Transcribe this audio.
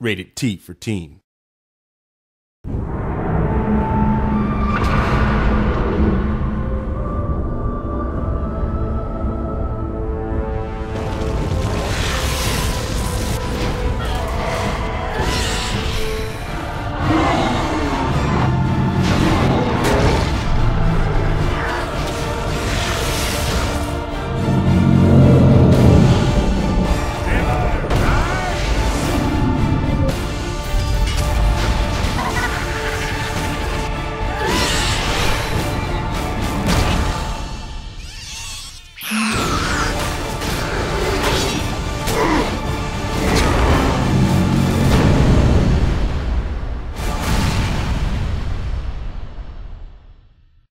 Rated T for teen.